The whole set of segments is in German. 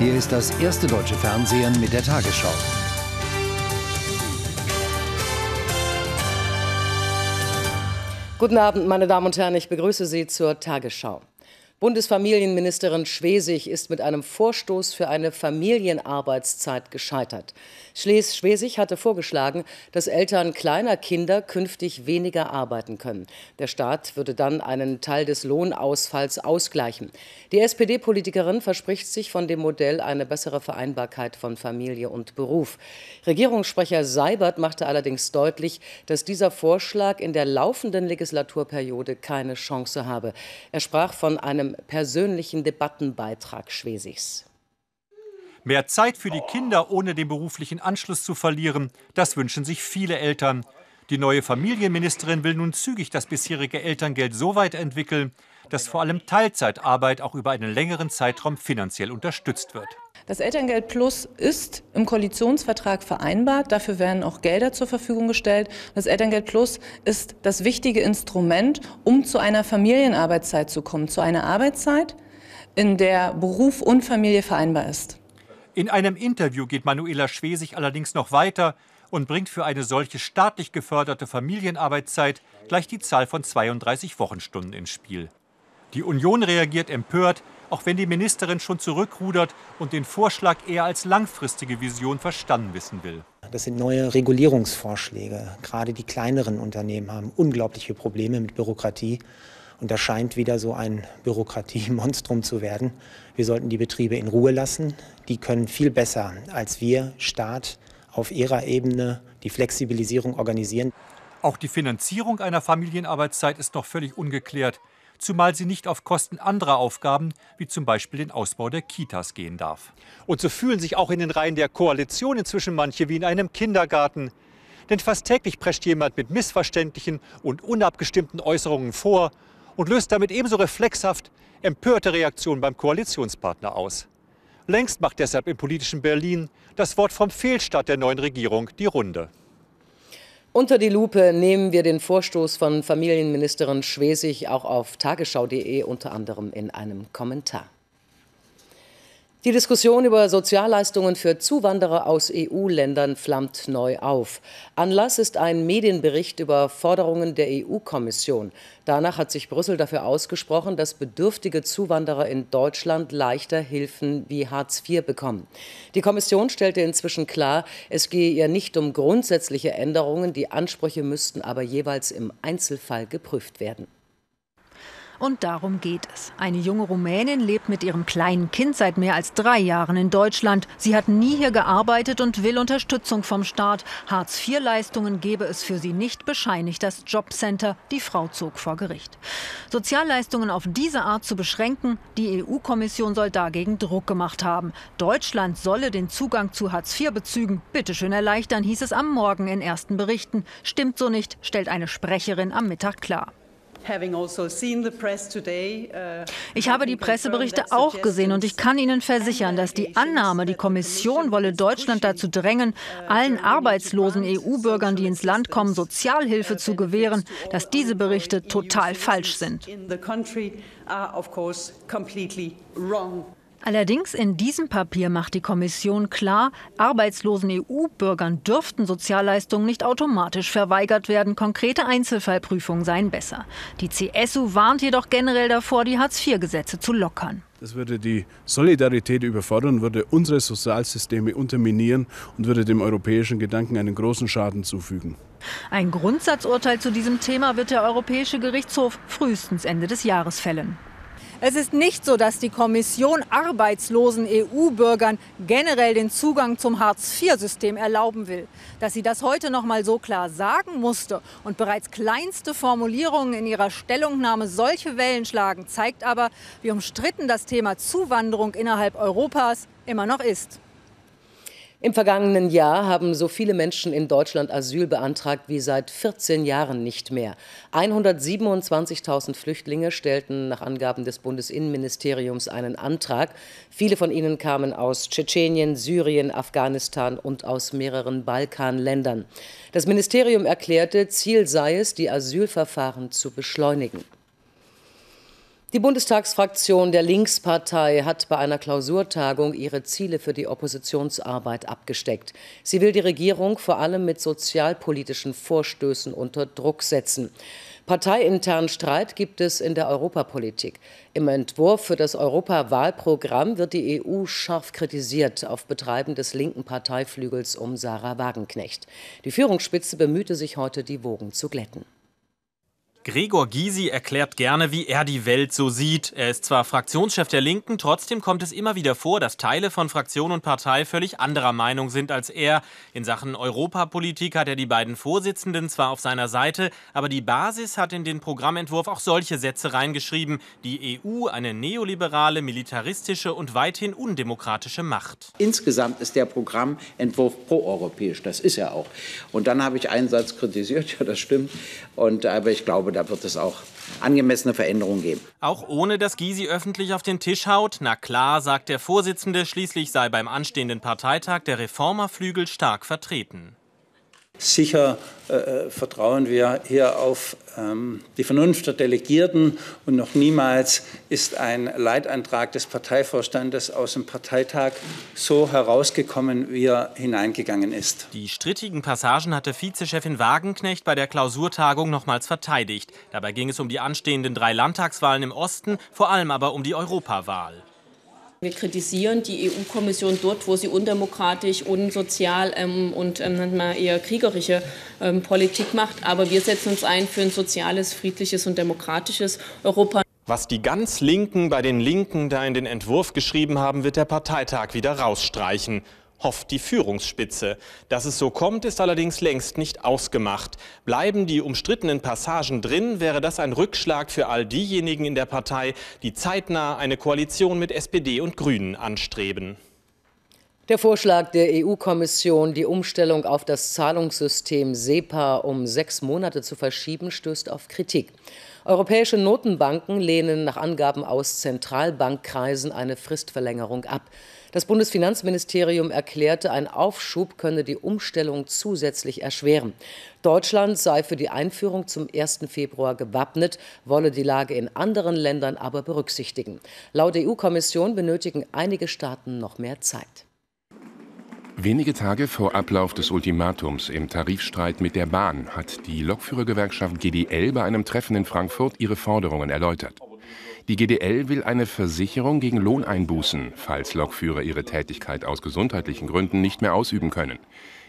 Hier ist das erste deutsche Fernsehen mit der Tagesschau. Guten Abend, meine Damen und Herren, ich begrüße Sie zur Tagesschau. Bundesfamilienministerin Schwesig ist mit einem Vorstoß für eine Familienarbeitszeit gescheitert. Schwesig hatte vorgeschlagen, dass Eltern kleiner Kinder künftig weniger arbeiten können. Der Staat würde dann einen Teil des Lohnausfalls ausgleichen. Die SPD-Politikerin verspricht sich von dem Modell eine bessere Vereinbarkeit von Familie und Beruf. Regierungssprecher Seibert machte allerdings deutlich, dass dieser Vorschlag in der laufenden Legislaturperiode keine Chance habe. Er sprach von einem persönlichen Debattenbeitrag Schwesigs. Mehr Zeit für die Kinder, ohne den beruflichen Anschluss zu verlieren, das wünschen sich viele Eltern. Die neue Familienministerin will nun zügig das bisherige Elterngeld so weit entwickeln, dass vor allem Teilzeitarbeit auch über einen längeren Zeitraum finanziell unterstützt wird. Das Elterngeld Plus ist im Koalitionsvertrag vereinbart. Dafür werden auch Gelder zur Verfügung gestellt. Das Elterngeld Plus ist das wichtige Instrument, um zu einer Familienarbeitszeit zu kommen, zu einer Arbeitszeit, in der Beruf und Familie vereinbar ist. In einem Interview geht Manuela Schwesig allerdings noch weiter und bringt für eine solche staatlich geförderte Familienarbeitszeit gleich die Zahl von 32 Wochenstunden ins Spiel. Die Union reagiert empört, auch wenn die Ministerin schon zurückrudert und den Vorschlag eher als langfristige Vision verstanden wissen will. Das sind neue Regulierungsvorschläge. Gerade die kleineren Unternehmen haben unglaubliche Probleme mit Bürokratie. Und das scheint wieder so ein Bürokratiemonstrum zu werden. Wir sollten die Betriebe in Ruhe lassen. Die können viel besser als wir, Staat, auf ihrer Ebene die Flexibilisierung organisieren. Auch die Finanzierung einer Familienarbeitszeit ist noch völlig ungeklärt zumal sie nicht auf Kosten anderer Aufgaben, wie zum Beispiel den Ausbau der Kitas, gehen darf. Und so fühlen sich auch in den Reihen der Koalition inzwischen manche wie in einem Kindergarten. Denn fast täglich prescht jemand mit missverständlichen und unabgestimmten Äußerungen vor und löst damit ebenso reflexhaft empörte Reaktionen beim Koalitionspartner aus. Längst macht deshalb im politischen Berlin das Wort vom Fehlstart der neuen Regierung die Runde. Unter die Lupe nehmen wir den Vorstoß von Familienministerin Schwesig auch auf tagesschau.de unter anderem in einem Kommentar. Die Diskussion über Sozialleistungen für Zuwanderer aus EU-Ländern flammt neu auf. Anlass ist ein Medienbericht über Forderungen der EU-Kommission. Danach hat sich Brüssel dafür ausgesprochen, dass bedürftige Zuwanderer in Deutschland leichter Hilfen wie Hartz IV bekommen. Die Kommission stellte inzwischen klar, es gehe ihr nicht um grundsätzliche Änderungen, die Ansprüche müssten aber jeweils im Einzelfall geprüft werden. Und darum geht es. Eine junge Rumänin lebt mit ihrem kleinen Kind seit mehr als drei Jahren in Deutschland. Sie hat nie hier gearbeitet und will Unterstützung vom Staat. Hartz-IV-Leistungen gebe es für sie nicht, bescheinigt das Jobcenter. Die Frau zog vor Gericht. Sozialleistungen auf diese Art zu beschränken, die EU-Kommission soll dagegen Druck gemacht haben. Deutschland solle den Zugang zu Hartz-IV-Bezügen bitteschön erleichtern, hieß es am Morgen in ersten Berichten. Stimmt so nicht, stellt eine Sprecherin am Mittag klar. Also uh, ich habe die Presseberichte auch gesehen und ich kann Ihnen versichern, dass die Annahme, die Kommission wolle Deutschland dazu drängen, uh, allen arbeitslosen EU-Bürgern, die ins Land kommen, Sozialhilfe zu gewähren, dass diese Berichte total falsch sind. Allerdings in diesem Papier macht die Kommission klar, arbeitslosen EU-Bürgern dürften Sozialleistungen nicht automatisch verweigert werden. Konkrete Einzelfallprüfungen seien besser. Die CSU warnt jedoch generell davor, die Hartz-IV-Gesetze zu lockern. Das würde die Solidarität überfordern, würde unsere Sozialsysteme unterminieren und würde dem europäischen Gedanken einen großen Schaden zufügen. Ein Grundsatzurteil zu diesem Thema wird der Europäische Gerichtshof frühestens Ende des Jahres fällen. Es ist nicht so, dass die Kommission arbeitslosen EU-Bürgern generell den Zugang zum Hartz-IV-System erlauben will. Dass sie das heute noch mal so klar sagen musste und bereits kleinste Formulierungen in ihrer Stellungnahme solche Wellen schlagen, zeigt aber, wie umstritten das Thema Zuwanderung innerhalb Europas immer noch ist. Im vergangenen Jahr haben so viele Menschen in Deutschland Asyl beantragt wie seit 14 Jahren nicht mehr. 127.000 Flüchtlinge stellten nach Angaben des Bundesinnenministeriums einen Antrag. Viele von ihnen kamen aus Tschetschenien, Syrien, Afghanistan und aus mehreren Balkanländern. Das Ministerium erklärte, Ziel sei es, die Asylverfahren zu beschleunigen. Die Bundestagsfraktion der Linkspartei hat bei einer Klausurtagung ihre Ziele für die Oppositionsarbeit abgesteckt. Sie will die Regierung vor allem mit sozialpolitischen Vorstößen unter Druck setzen. Parteiinternen Streit gibt es in der Europapolitik. Im Entwurf für das Europawahlprogramm wird die EU scharf kritisiert auf Betreiben des linken Parteiflügels um Sarah Wagenknecht. Die Führungsspitze bemühte sich heute, die Wogen zu glätten. Gregor Gysi erklärt gerne, wie er die Welt so sieht. Er ist zwar Fraktionschef der Linken, trotzdem kommt es immer wieder vor, dass Teile von Fraktion und Partei völlig anderer Meinung sind als er. In Sachen Europapolitik hat er die beiden Vorsitzenden zwar auf seiner Seite, aber die Basis hat in den Programmentwurf auch solche Sätze reingeschrieben. Die EU eine neoliberale, militaristische und weithin undemokratische Macht. Insgesamt ist der Programmentwurf proeuropäisch. Das ist er auch. Und dann habe ich einen Satz kritisiert, ja, das stimmt. Und, aber ich glaube, da wird es auch angemessene Veränderungen geben. Auch ohne dass Gysi öffentlich auf den Tisch haut? Na klar, sagt der Vorsitzende, schließlich sei beim anstehenden Parteitag der Reformerflügel stark vertreten. Sicher äh, vertrauen wir hier auf ähm, die Vernunft der Delegierten und noch niemals ist ein Leitantrag des Parteivorstandes aus dem Parteitag so herausgekommen, wie er hineingegangen ist. Die strittigen Passagen hatte Vizechefin Wagenknecht bei der Klausurtagung nochmals verteidigt. Dabei ging es um die anstehenden drei Landtagswahlen im Osten, vor allem aber um die Europawahl. Wir kritisieren die EU-Kommission dort, wo sie undemokratisch, unsozial ähm, und ähm, eher kriegerische ähm, Politik macht. Aber wir setzen uns ein für ein soziales, friedliches und demokratisches Europa. Was die ganz Linken bei den Linken da in den Entwurf geschrieben haben, wird der Parteitag wieder rausstreichen hofft die Führungsspitze. Dass es so kommt, ist allerdings längst nicht ausgemacht. Bleiben die umstrittenen Passagen drin, wäre das ein Rückschlag für all diejenigen in der Partei, die zeitnah eine Koalition mit SPD und Grünen anstreben. Der Vorschlag der EU-Kommission, die Umstellung auf das Zahlungssystem SEPA um sechs Monate zu verschieben, stößt auf Kritik. Europäische Notenbanken lehnen nach Angaben aus Zentralbankkreisen eine Fristverlängerung ab. Das Bundesfinanzministerium erklärte, ein Aufschub könne die Umstellung zusätzlich erschweren. Deutschland sei für die Einführung zum 1. Februar gewappnet, wolle die Lage in anderen Ländern aber berücksichtigen. Laut EU-Kommission benötigen einige Staaten noch mehr Zeit. Wenige Tage vor Ablauf des Ultimatums im Tarifstreit mit der Bahn hat die Lokführergewerkschaft GDL bei einem Treffen in Frankfurt ihre Forderungen erläutert. Die GDL will eine Versicherung gegen Lohneinbußen, falls Lokführer ihre Tätigkeit aus gesundheitlichen Gründen nicht mehr ausüben können.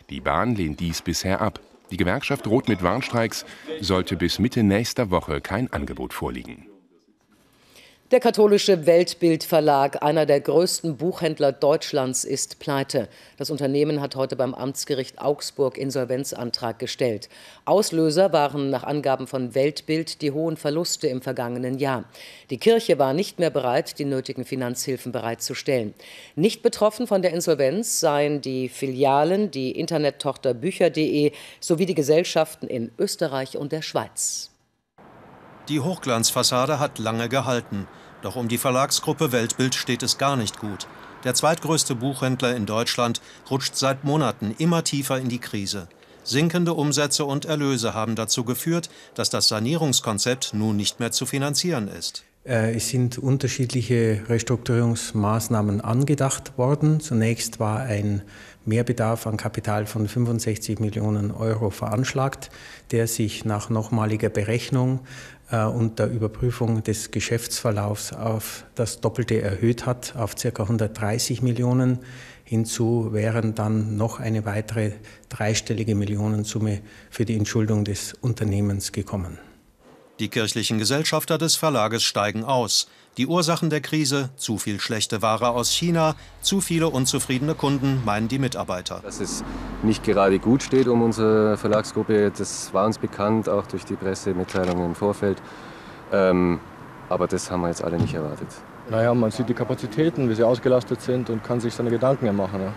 Die Bahn lehnt dies bisher ab. Die Gewerkschaft droht mit Warnstreiks, sollte bis Mitte nächster Woche kein Angebot vorliegen. Der katholische Weltbildverlag, einer der größten Buchhändler Deutschlands, ist pleite. Das Unternehmen hat heute beim Amtsgericht Augsburg Insolvenzantrag gestellt. Auslöser waren nach Angaben von Weltbild die hohen Verluste im vergangenen Jahr. Die Kirche war nicht mehr bereit, die nötigen Finanzhilfen bereitzustellen. Nicht betroffen von der Insolvenz seien die Filialen, die Internettochter Bücher.de sowie die Gesellschaften in Österreich und der Schweiz. Die Hochglanzfassade hat lange gehalten. Doch um die Verlagsgruppe Weltbild steht es gar nicht gut. Der zweitgrößte Buchhändler in Deutschland rutscht seit Monaten immer tiefer in die Krise. Sinkende Umsätze und Erlöse haben dazu geführt, dass das Sanierungskonzept nun nicht mehr zu finanzieren ist. Äh, es sind unterschiedliche Restrukturierungsmaßnahmen angedacht worden. Zunächst war ein Mehrbedarf an Kapital von 65 Millionen Euro veranschlagt, der sich nach nochmaliger Berechnung äh, und der Überprüfung des Geschäftsverlaufs auf das Doppelte erhöht hat, auf ca. 130 Millionen. Hinzu wären dann noch eine weitere dreistellige Millionensumme für die Entschuldung des Unternehmens gekommen. Die kirchlichen Gesellschafter des Verlages steigen aus. Die Ursachen der Krise, zu viel schlechte Ware aus China, zu viele unzufriedene Kunden, meinen die Mitarbeiter. Dass es nicht gerade gut steht um unsere Verlagsgruppe, das war uns bekannt, auch durch die Pressemitteilungen im Vorfeld. Ähm, aber das haben wir jetzt alle nicht erwartet. Naja, man sieht die Kapazitäten, wie sie ausgelastet sind und kann sich seine Gedanken machen. Ja.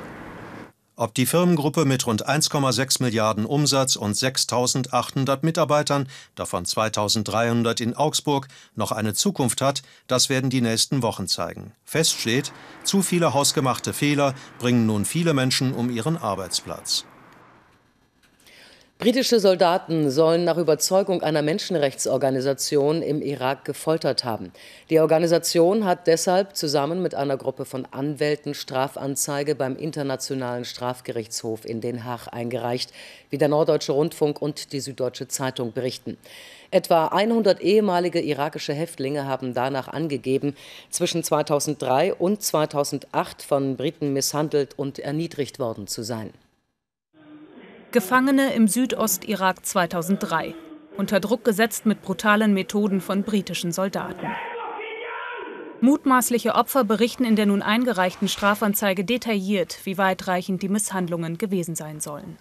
Ob die Firmengruppe mit rund 1,6 Milliarden Umsatz und 6.800 Mitarbeitern, davon 2.300 in Augsburg, noch eine Zukunft hat, das werden die nächsten Wochen zeigen. Fest steht, zu viele hausgemachte Fehler bringen nun viele Menschen um ihren Arbeitsplatz. Britische Soldaten sollen nach Überzeugung einer Menschenrechtsorganisation im Irak gefoltert haben. Die Organisation hat deshalb zusammen mit einer Gruppe von Anwälten Strafanzeige beim Internationalen Strafgerichtshof in Den Haag eingereicht, wie der Norddeutsche Rundfunk und die Süddeutsche Zeitung berichten. Etwa 100 ehemalige irakische Häftlinge haben danach angegeben, zwischen 2003 und 2008 von Briten misshandelt und erniedrigt worden zu sein. Gefangene im Südostirak 2003. Unter Druck gesetzt mit brutalen Methoden von britischen Soldaten. Mutmaßliche Opfer berichten in der nun eingereichten Strafanzeige detailliert, wie weitreichend die Misshandlungen gewesen sein sollen.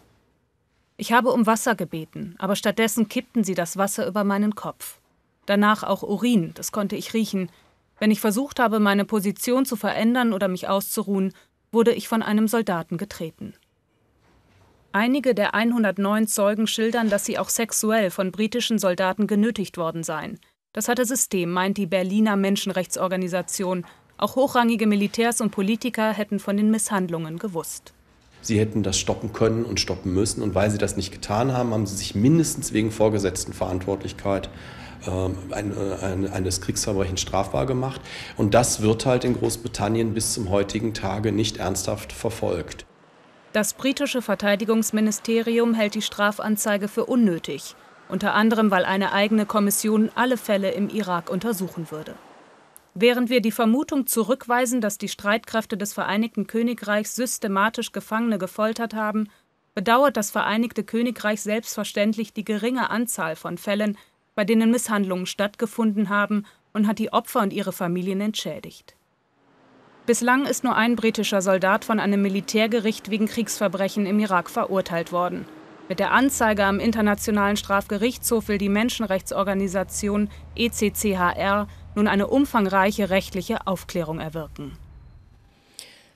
Ich habe um Wasser gebeten, aber stattdessen kippten sie das Wasser über meinen Kopf. Danach auch Urin, das konnte ich riechen. Wenn ich versucht habe, meine Position zu verändern oder mich auszuruhen, wurde ich von einem Soldaten getreten. Einige der 109 Zeugen schildern, dass sie auch sexuell von britischen Soldaten genötigt worden seien. Das hatte System, meint die Berliner Menschenrechtsorganisation. Auch hochrangige Militärs und Politiker hätten von den Misshandlungen gewusst. Sie hätten das stoppen können und stoppen müssen. Und weil sie das nicht getan haben, haben sie sich mindestens wegen Vorgesetztenverantwortlichkeit ähm, äh, eines Kriegsverbrechens strafbar gemacht. Und das wird halt in Großbritannien bis zum heutigen Tage nicht ernsthaft verfolgt. Das britische Verteidigungsministerium hält die Strafanzeige für unnötig, unter anderem weil eine eigene Kommission alle Fälle im Irak untersuchen würde. Während wir die Vermutung zurückweisen, dass die Streitkräfte des Vereinigten Königreichs systematisch Gefangene gefoltert haben, bedauert das Vereinigte Königreich selbstverständlich die geringe Anzahl von Fällen, bei denen Misshandlungen stattgefunden haben, und hat die Opfer und ihre Familien entschädigt. Bislang ist nur ein britischer Soldat von einem Militärgericht wegen Kriegsverbrechen im Irak verurteilt worden. Mit der Anzeige am Internationalen Strafgerichtshof will die Menschenrechtsorganisation ECCHR nun eine umfangreiche rechtliche Aufklärung erwirken.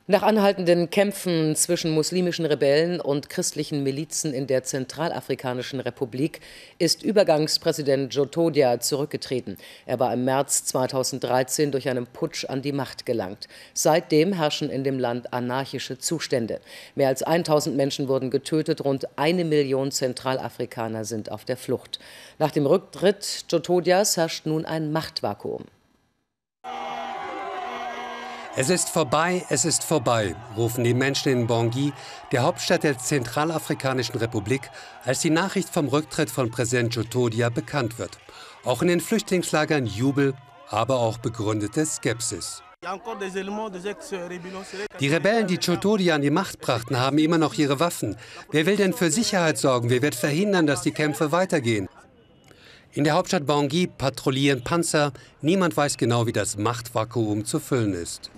Nach anhaltenden Kämpfen zwischen muslimischen Rebellen und christlichen Milizen in der Zentralafrikanischen Republik ist Übergangspräsident Jotodia zurückgetreten. Er war im März 2013 durch einen Putsch an die Macht gelangt. Seitdem herrschen in dem Land anarchische Zustände. Mehr als 1000 Menschen wurden getötet, rund eine Million Zentralafrikaner sind auf der Flucht. Nach dem Rücktritt Jotodias herrscht nun ein Machtvakuum. Es ist vorbei, es ist vorbei, rufen die Menschen in Bangui, der Hauptstadt der Zentralafrikanischen Republik, als die Nachricht vom Rücktritt von Präsident Jotodia bekannt wird. Auch in den Flüchtlingslagern Jubel, aber auch begründete Skepsis. Die Rebellen, die Chotodia an die Macht brachten, haben immer noch ihre Waffen. Wer will denn für Sicherheit sorgen? Wer wird verhindern, dass die Kämpfe weitergehen? In der Hauptstadt Bangui patrouillieren Panzer. Niemand weiß genau, wie das Machtvakuum zu füllen ist.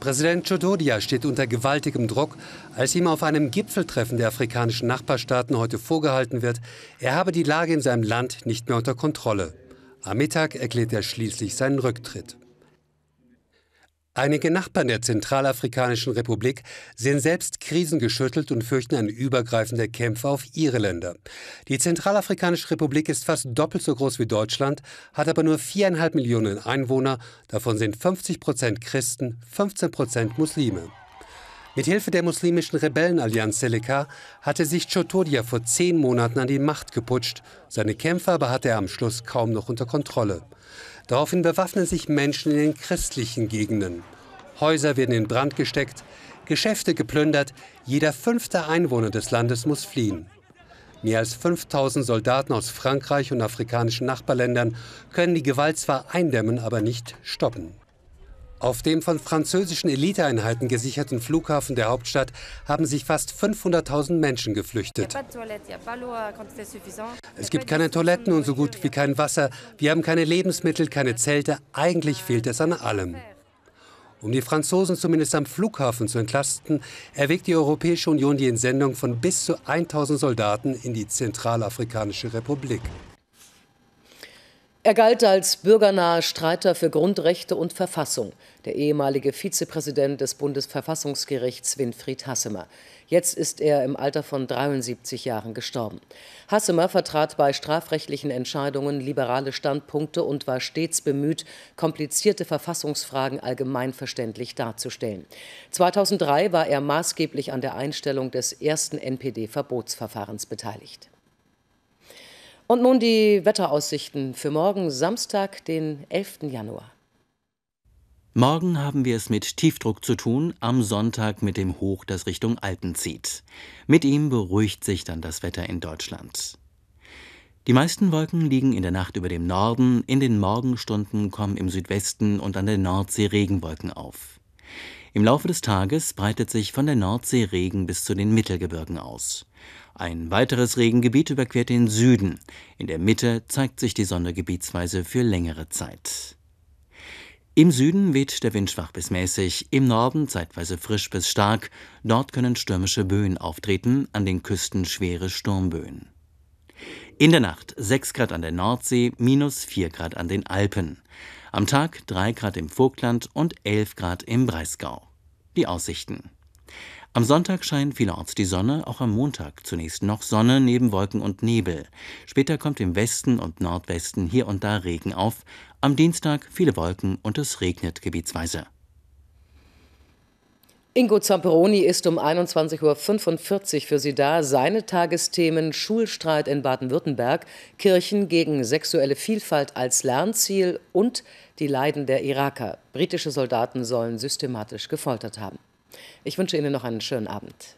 Präsident Chododia steht unter gewaltigem Druck, als ihm auf einem Gipfeltreffen der afrikanischen Nachbarstaaten heute vorgehalten wird, er habe die Lage in seinem Land nicht mehr unter Kontrolle. Am Mittag erklärt er schließlich seinen Rücktritt. Einige Nachbarn der Zentralafrikanischen Republik sehen selbst krisengeschüttelt und fürchten ein Übergreifen der Kämpfe auf ihre Länder. Die Zentralafrikanische Republik ist fast doppelt so groß wie Deutschland, hat aber nur viereinhalb Millionen Einwohner, davon sind 50 Prozent Christen, 15 Prozent Muslime. Mithilfe der muslimischen Rebellenallianz Seleka hatte sich Chotodia vor zehn Monaten an die Macht geputscht, seine Kämpfe aber hatte er am Schluss kaum noch unter Kontrolle. Daraufhin bewaffnen sich Menschen in den christlichen Gegenden. Häuser werden in Brand gesteckt, Geschäfte geplündert, jeder fünfte Einwohner des Landes muss fliehen. Mehr als 5000 Soldaten aus Frankreich und afrikanischen Nachbarländern können die Gewalt zwar eindämmen, aber nicht stoppen. Auf dem von französischen Eliteeinheiten gesicherten Flughafen der Hauptstadt haben sich fast 500.000 Menschen geflüchtet. Es gibt keine Toiletten und so gut wie kein Wasser. Wir haben keine Lebensmittel, keine Zelte. Eigentlich fehlt es an allem. Um die Franzosen zumindest am Flughafen zu entlasten, erwägt die Europäische Union die Entsendung von bis zu 1000 Soldaten in die Zentralafrikanische Republik. Er galt als bürgernaher Streiter für Grundrechte und Verfassung, der ehemalige Vizepräsident des Bundesverfassungsgerichts Winfried Hassemer. Jetzt ist er im Alter von 73 Jahren gestorben. Hassemer vertrat bei strafrechtlichen Entscheidungen liberale Standpunkte und war stets bemüht, komplizierte Verfassungsfragen allgemeinverständlich darzustellen. 2003 war er maßgeblich an der Einstellung des ersten NPD-Verbotsverfahrens beteiligt. Und nun die Wetteraussichten für morgen Samstag, den 11. Januar. Morgen haben wir es mit Tiefdruck zu tun, am Sonntag mit dem Hoch, das Richtung Alpen zieht. Mit ihm beruhigt sich dann das Wetter in Deutschland. Die meisten Wolken liegen in der Nacht über dem Norden, in den Morgenstunden kommen im Südwesten und an der Nordsee Regenwolken auf. Im Laufe des Tages breitet sich von der Nordsee Regen bis zu den Mittelgebirgen aus. Ein weiteres Regengebiet überquert den Süden. In der Mitte zeigt sich die Sonne gebietsweise für längere Zeit. Im Süden weht der Wind schwach bis mäßig, im Norden zeitweise frisch bis stark. Dort können stürmische Böen auftreten, an den Küsten schwere Sturmböen. In der Nacht 6 Grad an der Nordsee, minus 4 Grad an den Alpen. Am Tag 3 Grad im Vogtland und 11 Grad im Breisgau. Die Aussichten. Am Sonntag scheint vielerorts die Sonne, auch am Montag zunächst noch Sonne neben Wolken und Nebel. Später kommt im Westen und Nordwesten hier und da Regen auf. Am Dienstag viele Wolken und es regnet gebietsweise. Ingo Zamperoni ist um 21.45 Uhr für Sie da. Seine Tagesthemen Schulstreit in Baden-Württemberg, Kirchen gegen sexuelle Vielfalt als Lernziel und die Leiden der Iraker. Britische Soldaten sollen systematisch gefoltert haben. Ich wünsche Ihnen noch einen schönen Abend.